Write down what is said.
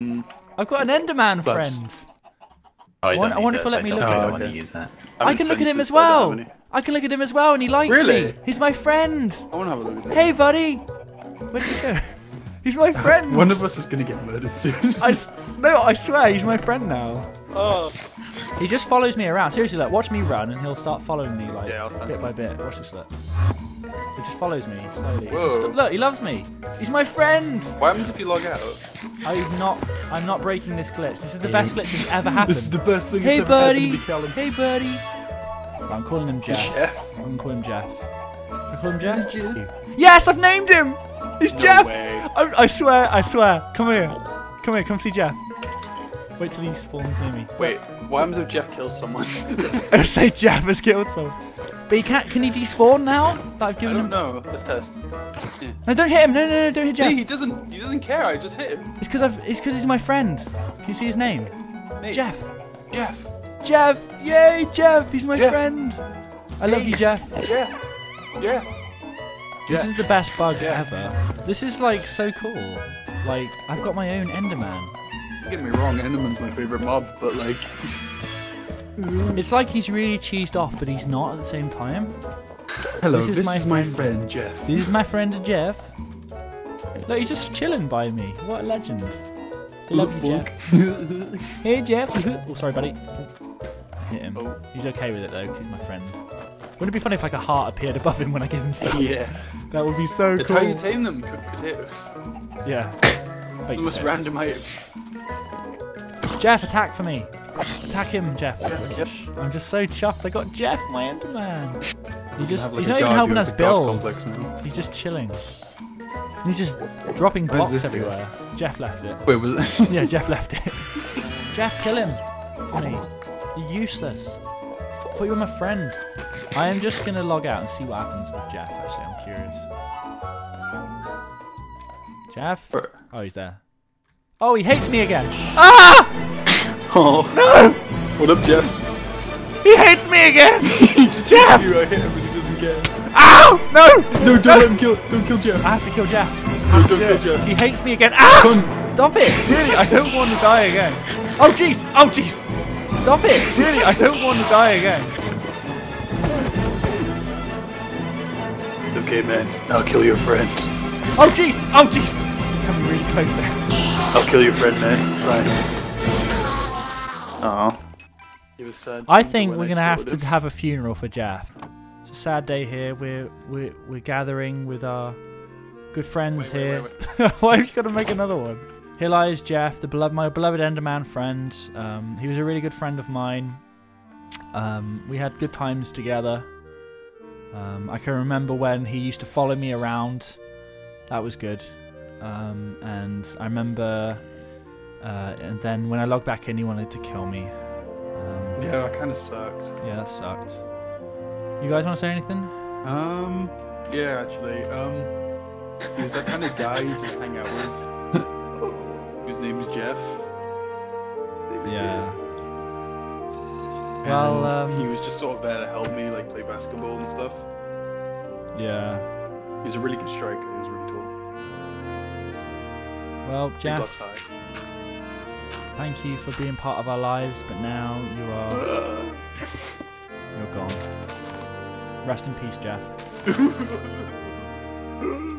I've got an Enderman Plus. friend. Oh, I wonder- don't I wonder if this. he'll let me look at him. it. want to use that. I can look at him as well. I can look at him as well, and he likes Really? me. He's my friend. I want to have a look at it. Hey, buddy. Where'd you go? He's my friend. One of us is gonna get murdered soon. I s- no, I swear, he's my friend now. oh. He just follows me around. Seriously, like, watch me run, and he'll start following me, like, Yeah, I'll stand bit by bit. Watch this, look. He just follows me slowly. Just- look, he loves me. He's my friend. What happens if you log out? I'm not. I'm not breaking this glitch. This is the best glitch that's ever happened. This is the best thing hey, that's ever happened to buddy. me, Callum. Hey, buddy. I'm calling him Jeff. Jeff. I'm gonna him Jeff. I call him Jeff. Yes, I've named him. He's No Jeff. way. I, I swear. I swear. Come here. Come here. Come see Jeff. Wait till he spawns near me. Wait, what happens if Jeff kills someone? I say Jeff has killed someone. But he can't. Can he despawn now? That I've given I don't him. know. Let's test. No, don't hit him. No, no, no, don't hit Jeff. Hey, he doesn't. He doesn't care. I just hit him. It's because I've. It's because he's my friend. Can you see his name? Jeff. Jeff. Jeff. Yay, Jeff. He's my Jeff. friend. I love you, Jeff. Jeff. Jeff. This is the best bug Yeah. ever. This is like so cool. Like I've got my own Enderman. Don't get me wrong. Enderman's my favorite mob, but like, It's like he's really cheesed off, but he's not at the same time. hello, This is this my is my friend. friend Jeff. This is my friend Jeff. Look, he's just chilling by me. What a legend. Love you, Jeff. Hey, Jeff. oh, sorry, buddy. Hit him. Oh. He's okay with it though, because he's my friend. Wouldn't it be funny if like a heart appeared above him when I give him stuff? yeah, That would be so it's cool. how you tame them. Cooked potatoes. yeah. The most potatoes. random item. Jeff, attack for me. Attack him, Jeff. Yep. I'm just so chuffed. I got Jeff, my Enderman. He's just, like he's not even helping us build. He's just chilling. And he's just dropping blocks guy? everywhere. Jeff left it. Wait, was it? Yeah, Jeff left it. Jeff, kill him. You're useless. I thought you were my friend. I am just gonna log out and see what happens with Jeff. Actually, I'm curious. Jeff? Oh, he's there. Oh, he hates me again. Ah! Oh No! What up, Jeff? He hates me again! he just Jeff! hit you. I hit him, but he doesn't get him. Ow! No! No, don't let him kill. Don't kill Jeff. I have to kill Jeff. No, don't Do kill. Jeff. He hates me again. Ah! Cunt. Stop it! Really, I don't want to die again. Oh jeez! Oh jeez! Stop it! Really, I don't want to die again. Okay, man. I'll kill your friend. Oh jeez! Oh jeez! Coming really close there. I'll kill your friend, man. It's fine. Aw. He was sad. I think we're I gonna have slaughtered to him. have a funeral for Jeff. It's a sad day here. We're we're we're gathering with our good friends Wait, wait, here. wait, Why have you got to make another one? Here lies Jeff, the beloved, my beloved Enderman friend. Um, he was a really good friend of mine. Um, we had good times together. Um, I can remember when he used to follow me around. That was good. Um, and I remember, uh, and then when I logged back in, he wanted to kill me. Um, Yeah, that kind of sucked. yeah, that sucked. You guys want to say anything? Um, yeah, actually, um, he was that kind of guy you just hang out with. His name was Jeff. Yeah. And Well, um, he was just sort of there to help me, like play basketball and stuff. Yeah. He was a really good striker. He was really tall. Well, Jeff. Thank you for being part of our lives, but now you are you're gone. Rest in peace, Jeff.